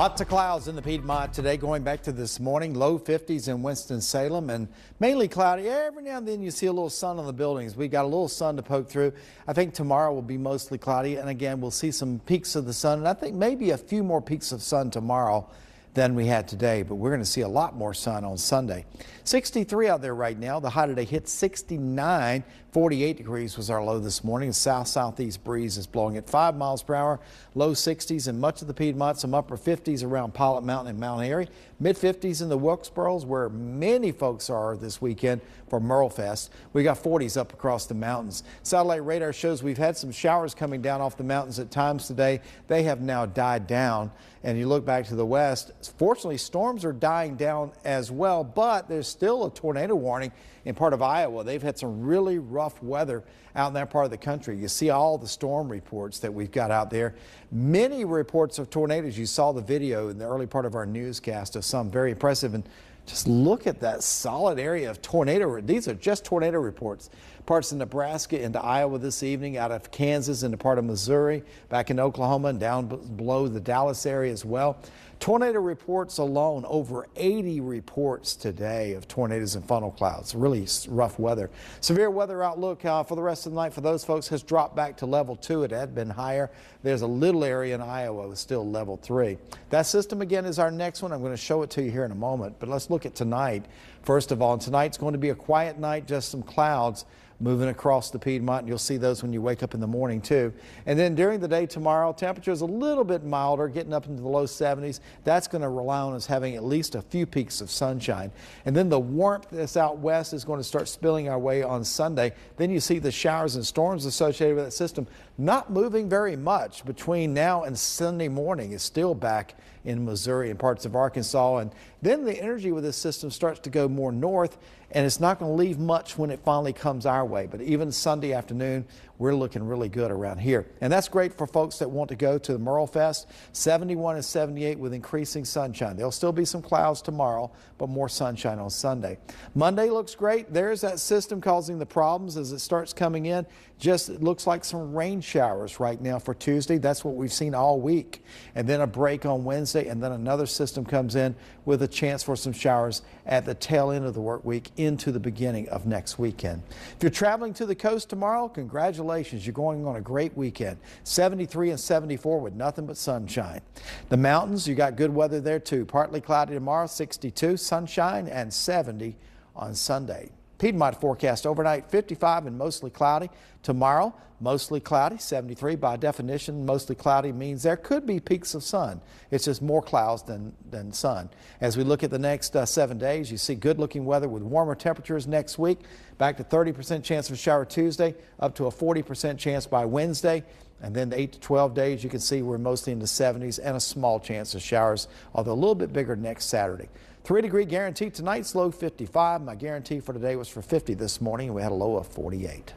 Lots of clouds in the Piedmont today, going back to this morning. Low 50s in Winston-Salem and mainly cloudy. Every now and then you see a little sun on the buildings. We've got a little sun to poke through. I think tomorrow will be mostly cloudy. And again, we'll see some peeks of the sun. And I think maybe a few more peeks of sun tomorrow than we had today, but we're going to see a lot more sun on Sunday. 63 out there right now. The high today hit 69. 48 degrees was our low this morning. South southeast breeze is blowing at 5 miles per hour. Low 60s in much of the Piedmont, some upper 50s around Pilot Mountain and Mount Airy. Mid 50s in the Wilkesboros, where many folks are this weekend for Merle Fest. We got 40s up across the mountains. Satellite radar shows we've had some showers coming down off the mountains at times today. They have now died down. And you look back to the west, fortunately, storms are dying down as well, but there's still a tornado warning in part of Iowa. They've had some really rough weather out in that part of the country. You see all the storm reports that we've got out there. Many reports of tornadoes. You saw the video in the early part of our newscast of some very impressive. And just look at that solid area of tornado. These are just tornado reports. Parts of Nebraska into Iowa this evening, out of Kansas into part of Missouri, back in Oklahoma and down below the Dallas area as well. Tornado reports alone, over 80 reports today of tornadoes and funnel clouds. Really rough weather. Severe weather outlook uh, for the rest of the night for those folks has dropped back to level two. It had been higher. There's a little area in Iowa with still level three. That system again is our next one. I'm going to show it to you here in a moment, but let's look at tonight. First of all, and tonight's going to be a quiet night, just some clouds moving across the Piedmont. You'll see those when you wake up in the morning too. And then during the day tomorrow, temperatures a little bit milder, getting up into the low 70s. That's going to rely on us having at least a few peeks of sunshine. And then the warmth that's out west is going to start spilling our way on Sunday. Then you see the showers and storms associated with that system not moving very much between now and Sunday morning. It's still back in Missouri and parts of Arkansas. And then the energy with this system starts to go more north and it's not going to leave much when it finally comes our way. But even Sunday afternoon, we're looking really good around here. And that's great for folks that want to go to the Merle Fest. 71 and 78 with increasing sunshine. There'll still be some clouds tomorrow, but more sunshine on Sunday. Monday looks great. There's that system causing the problems as it starts coming in. Just looks like some rain showers right now for Tuesday. That's what we've seen all week. And then a break on Wednesday, and then another system comes in with a chance for some showers at the tail end of the work week into the beginning of next weekend. If you're traveling to the coast tomorrow, congratulations. You're going on a great weekend. 73 and 74 with nothing but sunshine. The mountains, you got good weather there too. Partly cloudy tomorrow, 62, sunshine, and 70 on Sunday. Piedmont forecast overnight 55 and mostly cloudy. Tomorrow, mostly cloudy, 73. By definition, mostly cloudy means there could be peeks of sun. It's just more clouds than, than sun. As we look at the next uh, seven days, you see good looking weather with warmer temperatures next week. Back to 30% chance of shower Tuesday, up to a 40% chance by Wednesday. And then the 8 to 12 days, you can see we're mostly in the 70s and a small chance of showers, although a little bit bigger next Saturday. Three degree guarantee tonight's low 55. My guarantee for today was for 50 this morning, we had a low of 48.